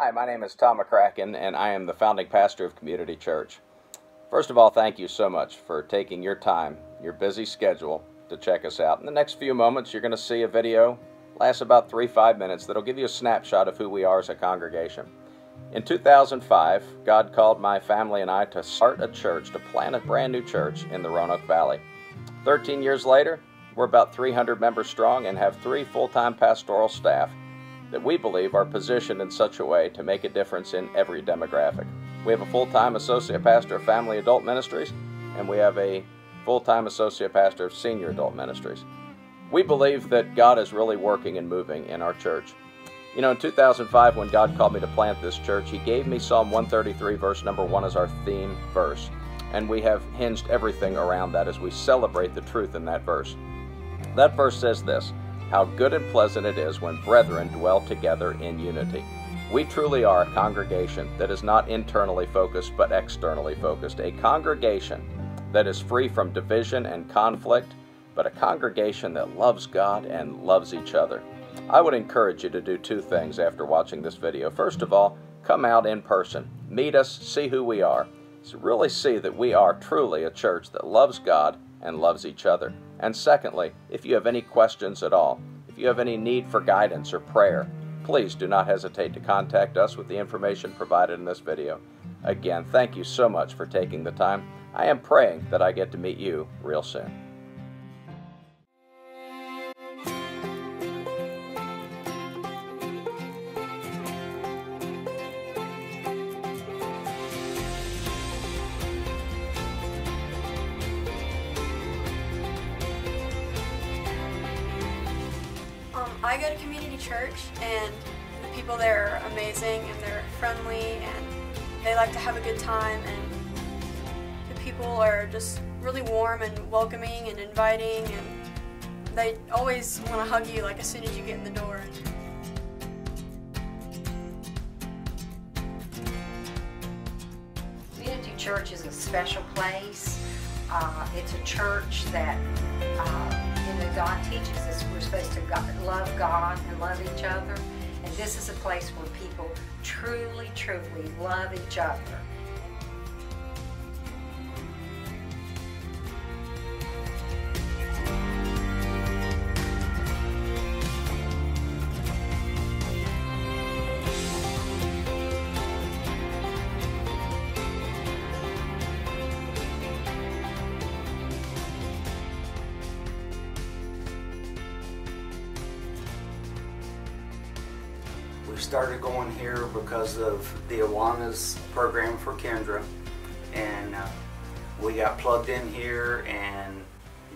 Hi, my name is Tom McCracken, and I am the founding pastor of Community Church. First of all, thank you so much for taking your time, your busy schedule, to check us out. In the next few moments, you're going to see a video, lasts about three, five minutes, that'll give you a snapshot of who we are as a congregation. In 2005, God called my family and I to start a church, to plant a brand new church in the Roanoke Valley. 13 years later, we're about 300 members strong and have three full time pastoral staff that we believe are positioned in such a way to make a difference in every demographic. We have a full time associate pastor of family adult ministries, and we have a full time associate pastor of senior adult ministries. We believe that God is really working and moving in our church. You know, in 2005, when God called me to plant this church, He gave me Psalm 133, verse number one, as our theme verse. And we have hinged everything around that as we celebrate the truth in that verse. That verse says this how good and pleasant it is when brethren dwell together in unity. We truly are a congregation that is not internally focused but externally focused, a congregation that is free from division and conflict, but a congregation that loves God and loves each other. I would encourage you to do two things after watching this video. First of all, come out in person, meet us, see who we are, so really see that we are truly a church that loves God and loves each other. And secondly, if you have any questions at all, if you have any need for guidance or prayer, please do not hesitate to contact us with the information provided in this video. Again, thank you so much for taking the time. I am praying that I get to meet you real soon. I go to community church, and the people there are amazing, and they're friendly, and they like to have a good time, and the people are just really warm and welcoming and inviting, and they always want to hug you like as soon as you get in the door. Community Church is a special place. Uh, it's a church that, uh, you know, God teaches us we're supposed to go- love God and love each other. And this is a place where people truly, truly love each other. Started going here because of the Awanas program for Kendra, and uh, we got plugged in here and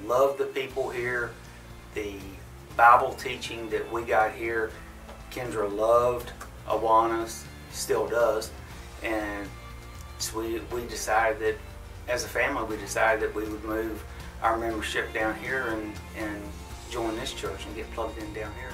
loved the people here. The Bible teaching that we got here, Kendra loved Awanas, still does, and so we we decided that as a family we decided that we would move our membership down here and and join this church and get plugged in down here.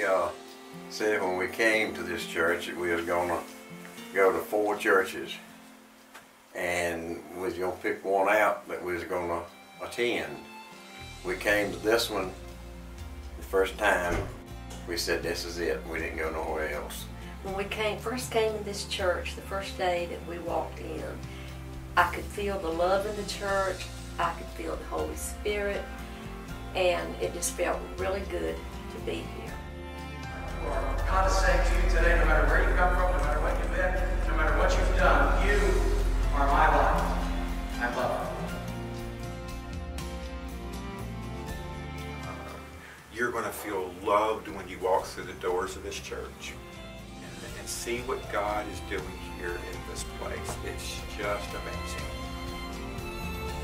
We uh, said when we came to this church that we was gonna go to four churches, and we was gonna pick one out that we was gonna attend. We came to this one the first time. We said this is it. We didn't go nowhere else. When we came, first came to this church, the first day that we walked in, I could feel the love in the church. I could feel the Holy Spirit, and it just felt really good to be here. God is saying to you today, no matter where you come from, no matter what you've been, no matter what you've done, you are my life. I love you're going to feel loved when you walk through the doors of this church and, and see what God is doing here in this place. It's just amazing.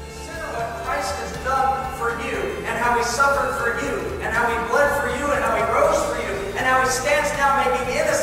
Consider what Christ has done for you, and how he suffered for you, and how he bled for you, stands now making intercession